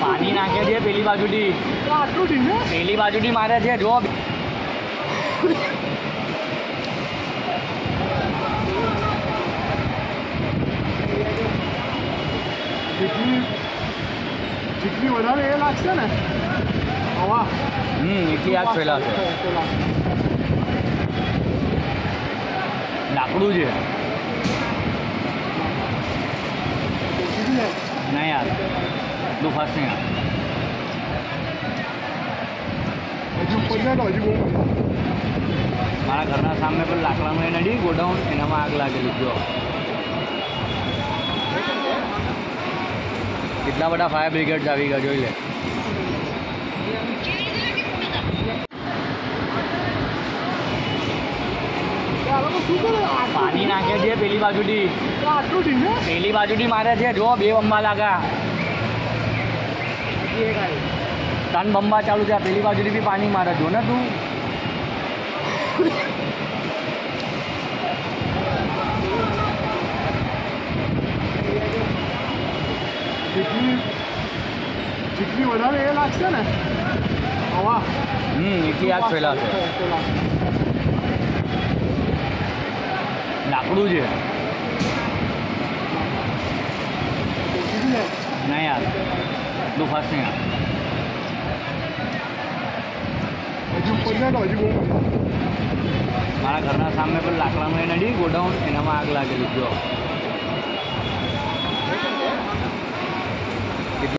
પાણી નાખે છે પેલી બાજુથી. થી પેલી પેલી બાજુથી મારે છે જો. જેટલી જેટલી વધારે એ લાગશે ને હવા. હમ એટલી આગ ફેલાશે. લાકડું છે. ના યાર. એટલું ફાસ્ટ નહીં મારા ઘરના સામે પણ લાકડાનું એ નડી ગોડાઉન એનામાં આગ લાગેલી જો. કેટલા બધા ફાયર બ્રિગેડ આવી ગયા જોઈ લે. આટલું પાણી નાખે છે પેલી બાજુથી. આટલું પેલી બાજુથી મારે છે જો બે અંબા લાગા ત્રણ બંબા ચાલુ છે પેલી બાજુથી બી પાણી મારે જો ને તું. જેટલી જેટલી વધારે એ લાગશે ને? હવા હમ એટલી આગ ફેલાશે લાકડું છે. ના યાર. એટલું ફાસ્ટ નહીં મારા ઘરના સામે પણ લાકડાનું એ નડી ગોડાઉન એનામાં આગ લાગેલી જો.